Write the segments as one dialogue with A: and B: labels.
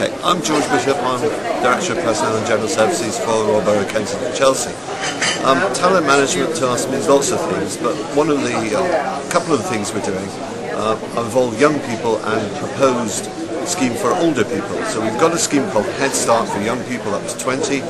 A: I'm George Bishop, I'm Director of Personnel and General Services for the Royal Borough of Kensington Chelsea. Um, talent management to us means lots of things, but one of the uh, couple of the things we're doing uh, involve young people and proposed scheme for older people. So we've got a scheme called Head Start for young people up to 20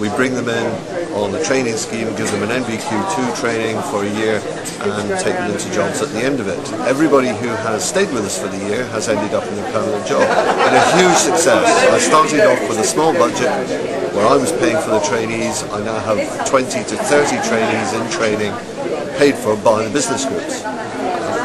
A: we bring them in on the training scheme, give them an NVQ2 training for a year and take them into jobs at the end of it. Everybody who has stayed with us for the year has ended up in a permanent job. And a huge success. I started off with a small budget where I was paying for the trainees. I now have 20 to 30 trainees in training paid for by the business groups.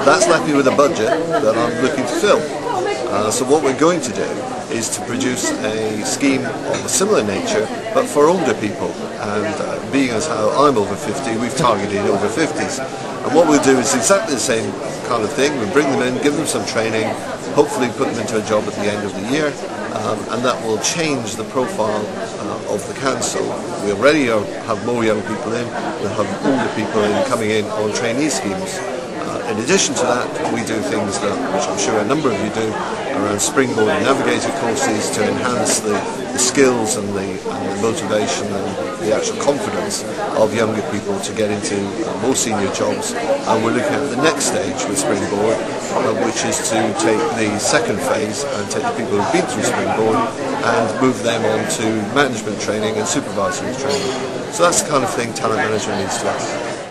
A: That's left me with a budget that I'm looking to fill. Uh, so what we're going to do is to produce a scheme of a similar nature, but for older people. And uh, being as how I'm over 50, we've targeted over 50s. And what we'll do is exactly the same kind of thing. We bring them in, give them some training, hopefully put them into a job at the end of the year, um, and that will change the profile uh, of the council. We already are, have more young people in, we have older people in coming in on trainee schemes. In addition to that, we do things that, which I'm sure a number of you do, around springboard and navigator courses to enhance the, the skills and the, and the, motivation and the actual confidence of younger people to get into uh, more senior jobs. And we're looking at the next stage with springboard, uh, which is to take the second phase and take the people who've been through springboard and move them on to management training and supervisory training. So that's the kind of thing talent management needs to us.